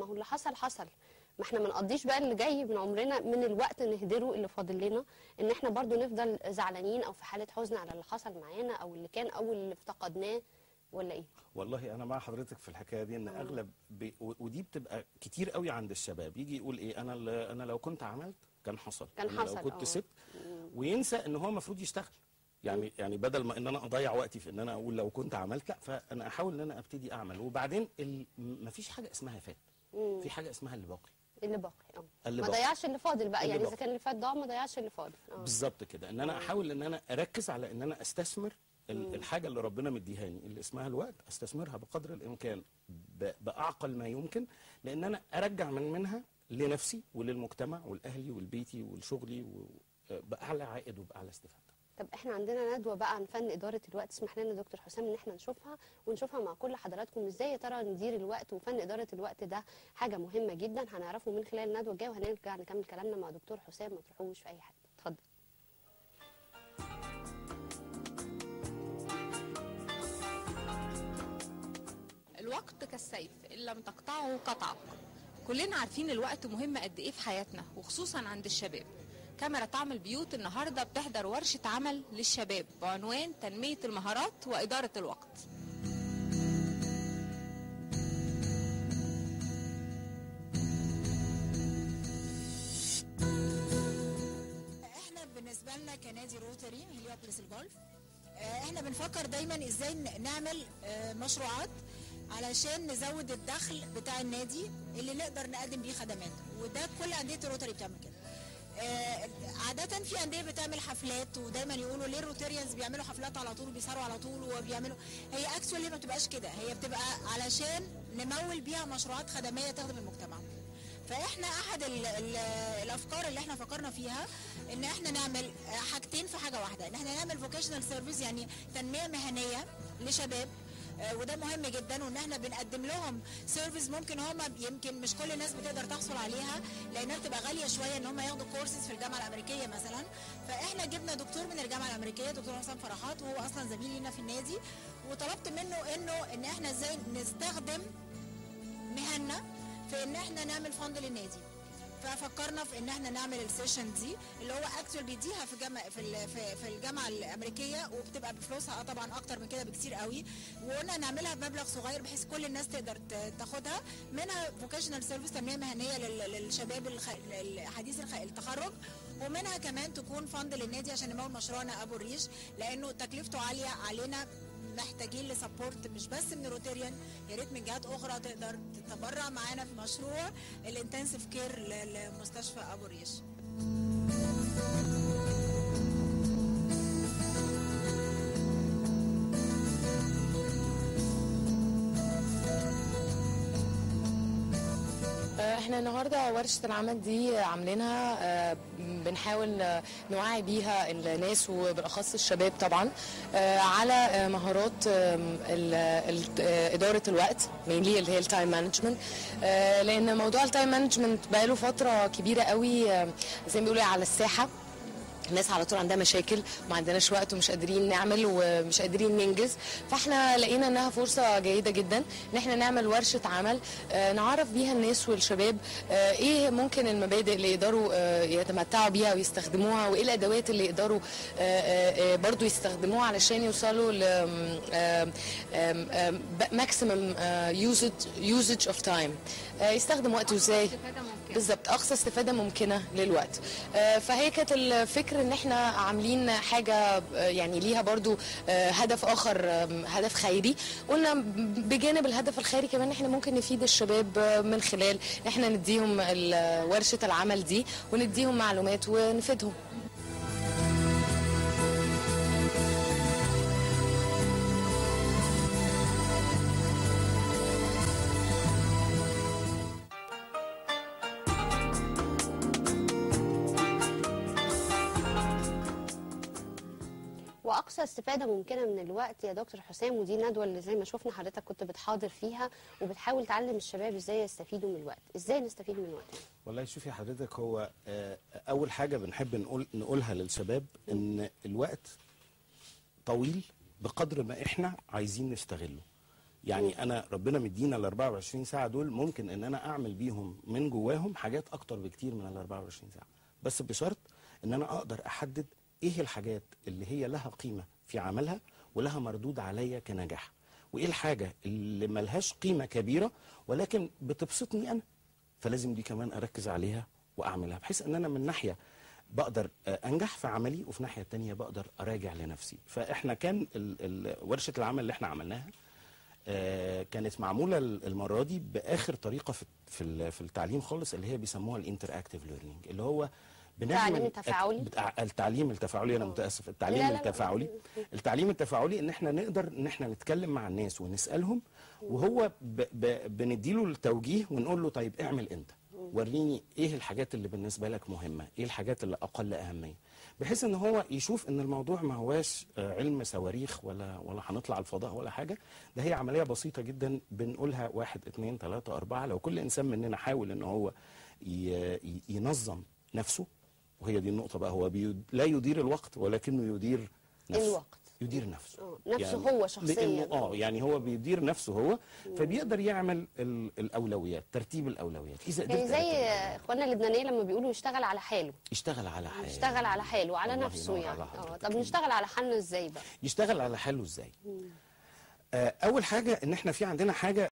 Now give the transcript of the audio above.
ما هو اللي حصل حصل. ما إحنا ما نقضيش بقى اللي جاي من عمرنا من الوقت نهدره اللي فاضل لنا إن إحنا برضو نفضل زعلانين أو في حالة حزن على اللي حصل معانا أو اللي كان أو اللي افتقدناه ولا إيه؟ والله أنا مع حضرتك في الحكاية دي إن أغلب بي ودي بتبقى كتير قوي عند الشباب. يجي يقول إيه أنا أنا لو كنت عملت كان حصل. كان أنا حصل، لو كنت آه. سبت وينسى إن هو المفروض يشتغل. يعني يعني بدل ما إن أنا أضيع وقتي في إن أنا أقول لو كنت عملت لأ فأنا أحاول إن أنا أبتدي أعمل. وبعدين مفيش حاجة اسمها فات. في حاجة اسمها اللي باقي اللي باقي آه ما. ضيعش اللي فاضل بقى اللي يعني إذا. كان اللي فات ضاع ما ضيعش اللي فاضل. آه. بالظبط كده. إن أنا أحاول إن أنا أركز على إن أنا أستثمر ال- الحاجة اللي ربنا مديهاني اللي اسمها الوقت أستثمرها بقدر الإمكان باعقل ما يمكن لأن أنا أرجع من منها لنفسي وللمجتمع ولأهلي ولبيتي ولشغلي و- بأعلى عائد وبأعلى استفادة. طب إحنا عندنا ندوة بقى عن فن إدارة الوقت اسمح لنا دكتور حسام إن إحنا نشوفها ونشوفها مع كل حضراتكم. إزاي يا ترى ندير الوقت وفن إدارة الوقت ده حاجة مهمة جدا؟ هنعرفه من خلال الندوة الجاية وهنرجع نكمل كلامنا مع دكتور حسام. ما تروحوش في أي حتة اتفضل. الوقت كالسيف إن لم تقطعه قطعك. كلنا عارفين الوقت مهم قد إيه في حياتنا وخصوصا عند الشباب. كاميرا طعم البيوت النهاردة بتحضر ورشة عمل للشباب بعنوان تنمية المهارات وإدارة الوقت. إحنا بالنسبة لنا كنادي روتري هليوبلس الجولف. آه، إحنا بنفكر دايما إزاي نعمل آه، مشروعات علشان نزود الدخل بتاع النادي اللي نقدر نقدم بيه خدمات. وده كل أندية الروتري بتعمل كده. عادة في أندية بتعمل حفلات ودايما يقولوا ليه ال Rotarians بيعملوا حفلات على طول وبيسهروا على طول وبيعملوا. هي actually ما بتبقاش كده هي بتبقى علشان نمول بيها مشروعات خدمية تخدم المجتمع. فإحنا أحد ال ال الأفكار اللي إحنا فكرنا فيها إن إحنا نعمل حاجتين في حاجة واحدة إن إحنا نعمل vocational service يعني تنمية مهنية لشباب وده مهم جدا وإن إحنا بنقدم لهم service ممكن هم يمكن مش كل الناس بتقدر تحصل عليها لأنها بتبقى غالية شوية إن هم ياخدوا كورسز في الجامعة الأمريكية مثلا. فإحنا جبنا دكتور من الجامعة الأمريكية دكتور حسام فرحات وهو أصلا زميل لينا في النادي. وطلبت منه إنه إن إحنا إزاي نستخدم مهننا في إن إحنا نعمل fund للنادي. ففكرنا في إن إحنا نعمل ال session دي اللي هو actual بيديها في جامعة في في, الجامعة الأمريكية وبتبقى بفلوسها آه طبعا أكتر من كده بكتير قوي وقلنا نعملها بمبلغ صغير بحيث كل الناس تقدر تاخدها منها vocational service تنمية مهنية لل- للشباب. حديث. التخرج ومنها كمان تكون fund للنادي عشان نمول مشروعنا أبو الريش لأنه تكلفته عالية علينا محتاجين ل support مش بس من Rotarian يا ريت من جهات أخرى تقدر تتبرع معانا في مشروع ال intensive care لمستشفى أبو الريش إحنا النهارده ورشة العمل دي عاملينها آه، بنحاول نوعي بيها الناس وبالأخص الشباب طبعا آه، على مهارات آه، إدارة الوقت اللي هي ال time management لأن موضوع ال time management بقاله فترة كبيرة قوي زي ما بيقولوا على الساحة. الناس على طول عندها مشاكل وما عندناش وقت ومش قادرين نعمل ومش قادرين ننجز. فاحنا لقينا إنها فرصة جيدة جدا إن إحنا نعمل ورشة عمل آه، نعرف بيها الناس والشباب آه، إيه ممكن المبادئ اللي يقدروا آه، يتمتعوا بيها ويستخدموها وإيه الأدوات اللي يقدروا برضو يستخدموها علشان يوصلوا ل maximum usage of time يستخدم وقته إزاي استفادة ممكنة. بالظبط أقصى استفادة ممكنة للوقت. فهي كانت ان إحنا عاملين حاجة يعني ليها برضو آه، هدف آخر هدف خيري. قلنا بجانب الهدف الخيري كمان إحنا ممكن نفيد الشباب آه، من خلال إحنا نديهم ورشة العمل دي ونديهم معلومات ونفيدهم. واقصى استفادة ممكنة من الوقت يا دكتور حسام ودي الندوه اللي زي ما شفنا حضرتك كنت بتحاضر فيها وبتحاول تعلم الشباب إزاي يستفيدوا من الوقت. إزاي نستفيد من الوقت؟ والله شوفي حضرتك هو آه، أول حاجة بنحب نقول نقولها للشباب إن الوقت طويل بقدر ما إحنا عايزين نستغله. يعني أنا ربنا مدينا ال 24 ساعة دول ممكن إن أنا أعمل بيهم من جواهم حاجات أكتر بكتير من ال 24 ساعة. بس بشرط إن أنا أقدر أحدد إيه الحاجات اللي هي لها قيمة في عملها ولها مردود عليا كنجاح؟ وإيه الحاجة اللي ملهاش قيمة كبيرة ولكن بتبسطني أنا؟ فلازم دي كمان أركز عليها وأعملها بحيث إن أنا من ناحية بقدر أنجح في عملي وفي الناحيه التانية بقدر أراجع لنفسي. فإحنا كان ورشة العمل اللي إحنا عملناها آه، كانت معمولة المرة دي بآخر طريقة في في التعليم خالص اللي هي بيسموها ال interactive learning اللي هو التعليم التفاعلي؟ بتاع- التعليم التفاعلي أنا. متأسف لا، التعليم لا، لا. التفاعلي التعليم التفاعلي إن إحنا نقدر إن إحنا نتكلم مع الناس ونسألهم وهو ب ب بنديله التوجيه ونقول له طيب اعمل أنت وريني إيه الحاجات اللي بالنسبة لك مهمة إيه الحاجات اللي أقل أهمية بحيث إن هو يشوف إن الموضوع ما هواش آه، علم صواريخ ولا ولا هنطلع الفضاء ولا حاجة ده هي عملية بسيطة جدا بنقولها واحد اتنين تلاتة أربعة لو كل إنسان مننا حاول إن هو ي- ينظم نفسه وهي دي النقطة بقى هو لا يدير الوقت ولكنه يدير نفسه. الوقت. يدير نفسه. نفسه هو شخصياً. آه يعني هو بيدير نفسه هو فبيقدر يعمل ال- الأولويات ترتيب الأولويات. إذا يعني زي. إخواننا اللبنانيه لما بيقولوا يشتغل على حاله. يشتغل على حاله. يشتغل على حاله وعلى نفسه يعني. آه. طب نشتغل على حالنا إزاي بقى؟ يشتغل على حاله إزاي؟ آه، أول حاجة إن إحنا في عندنا حاجة